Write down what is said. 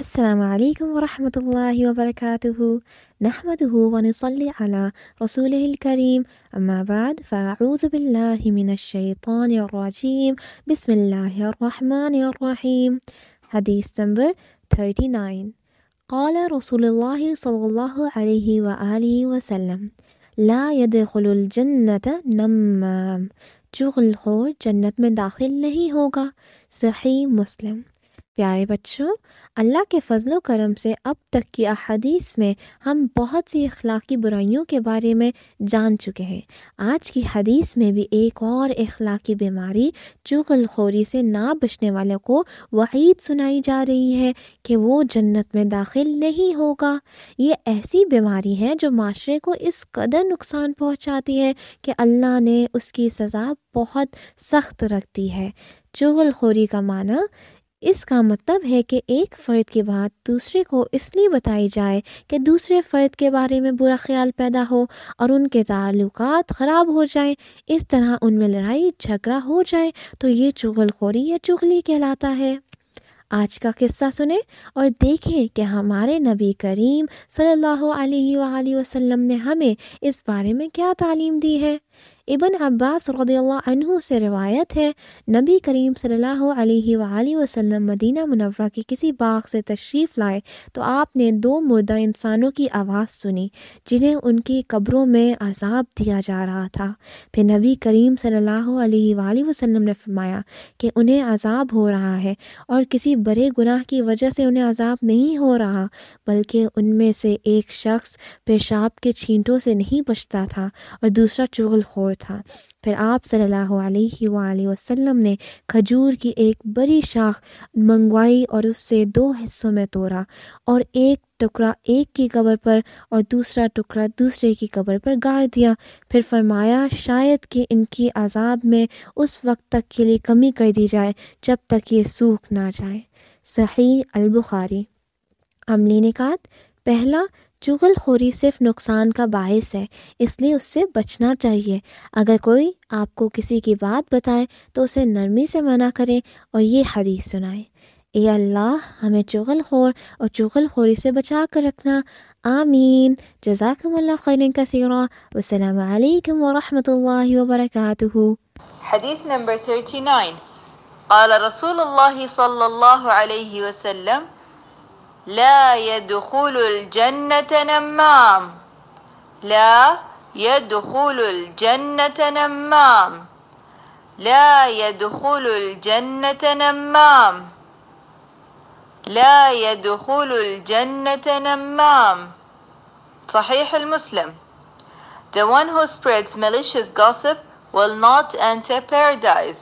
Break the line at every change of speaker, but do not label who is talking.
السلام علیکم ورحمۃ اللہ وبرکاتہ نحمد ونصلي على رسوله الكريم. أما بعد فأعوذ بالله من الشيطان الرجيم. بسم الله الرحمن الرحيم. حديث number 39 قال رسول الله صلى الله عليه وآله وسلم لا يدخل الجنة نمام چغل خور جنت میں داخل نہیں ہوگا صحیح مسلم. پیارے بچوں، اللہ کے فضل و کرم سے اب تک کی احادیث میں ہم بہت سی اخلاقی برائیوں کے بارے میں جان چکے ہیں۔ آج کی حدیث میں بھی ایک اور اخلاقی بیماری چغل خوری سے نہ بچنے والوں کو وعید سنائی جا رہی ہے کہ وہ جنت میں داخل نہیں ہوگا۔ یہ ایسی بیماری ہے جو معاشرے کو اس قدر نقصان پہنچاتی ہے کہ اللہ نے اس کی سزا بہت سخت رکھتی ہے۔ چغل خوری کا معنی اس کا مطلب ہے کہ ایک فرد کی بات دوسرے کو اس لیے بتائی جائے کہ دوسرے فرد کے بارے میں برا خیال پیدا ہو اور ان کے تعلقات خراب ہو جائیں، اس طرح ان میں لڑائی، جھگڑا ہو جائے تو یہ چغل خوری یا چغلی کہلاتا ہے۔ آج کا قصہ سنیں اور دیکھیں کہ ہمارے نبی کریم صلی اللہ علیہ وآلہ وسلم نے ہمیں اس بارے میں کیا تعلیم دی ہے۔ ابن عباس رضی اللہ عنہ سے روایت ہے، نبی کریم صلی اللہ علیہ وآلہ وسلم مدینہ منورہ کے کسی باغ سے تشریف لائے تو آپ نے دو مردہ انسانوں کی آواز سنی، جنہیں ان کی قبروں میں عذاب دیا جا رہا تھا۔ پھر نبی کریم صلی اللہ علیہ وآلہ وسلم نے فرمایا کہ انہیں عذاب ہو رہا ہے اور کسی بڑے گناہ کی وجہ سے انہیں عذاب نہیں ہو رہا، بلکہ ان میں سے ایک شخص پیشاب کے چھینٹوں سے نہیں بچتا تھا اور دوسرا چغل خور تھا۔ پھر آپ صلی اللہ علیہ وآلہ وسلم نے کھجور کی ایک بڑی شاخ منگوائی اور اس سے دو حصوں میں توڑا اور ایک ٹکڑا ایک کی قبر پر اور دوسرا ٹکڑا دوسرے کی قبر پر گاڑ دیا۔ پھر فرمایا، شاید کہ ان کی عذاب میں اس وقت تک کے لیے کمی کر دی جائے جب تک یہ سوکھ نہ جائے۔ صحیح البخاری۔ عملی نکات پہلا چغل خوری صرف نقصان کا باعث ہے، اس لیے اس سے بچنا چاہیے۔ اگر کوئی آپ کو کسی کی بات بتائے تو اسے نرمی سے منع کریں اور یہ حدیث سنائے اے اللہ، ہمیں چغل خور اور چغل خوری سے بچا کر رکھنا۔ آمین۔ جزاکم اللہ خیر کثیرا۔ والسلام علیکم ورحمۃ اللہ وبرکاتہ
حديث number 39 قال رسول الله صلى الله عليه وسلم لا يدخل الجنة نمام. لا يدخل الجنة نمام. لا يدخل الجنة نمام. لا يدخل الجنة نمام. صحيح المسلم. The one who spreads malicious gossip will not enter paradise.